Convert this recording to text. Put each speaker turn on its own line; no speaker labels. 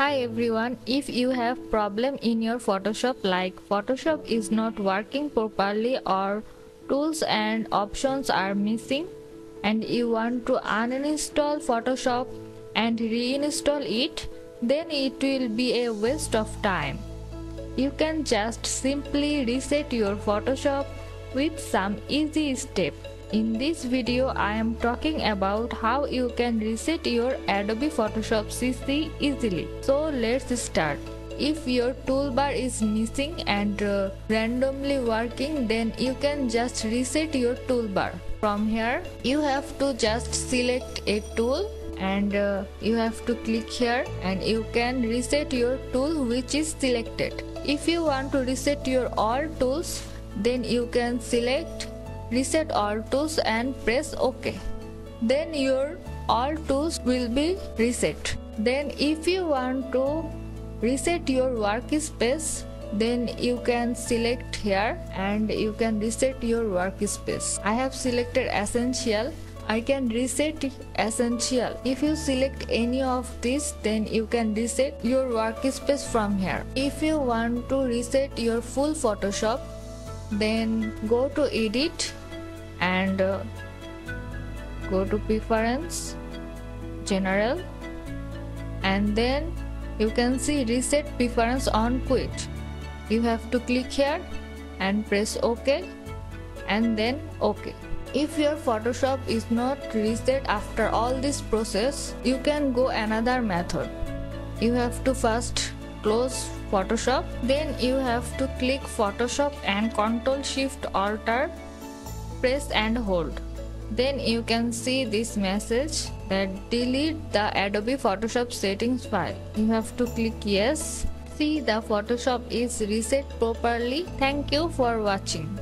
Hi everyone, if you have problem in your Photoshop like Photoshop is not working properly or tools and options are missing and you want to uninstall Photoshop and reinstall it, then it will be a waste of time. You can just simply reset your Photoshop with some easy step. In this video I am talking about how you can reset your Adobe Photoshop CC easily. So let's start. If your toolbar is missing and uh, randomly working then you can just reset your toolbar. From here you have to just select a tool and uh, you have to click here and you can reset your tool which is selected. If you want to reset your all tools then you can select reset all tools and press ok. Then your all tools will be reset. Then if you want to reset your workspace then you can select here and you can reset your workspace. I have selected essential. I can reset essential. If you select any of these then you can reset your workspace from here. If you want to reset your full Photoshop then go to edit and uh, go to preference general and then you can see reset preference on quit. You have to click here and press ok and then ok. If your photoshop is not reset after all this process you can go another method. You have to first close photoshop then you have to click photoshop and ctrl shift alter press and hold. Then you can see this message that delete the adobe photoshop settings file. You have to click yes. See the photoshop is reset properly. Thank you for watching